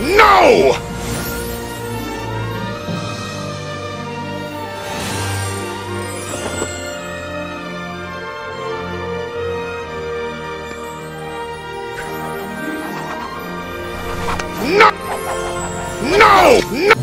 No! No! No! No!